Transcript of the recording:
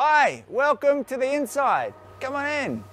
Hi, welcome to the inside. Come on in.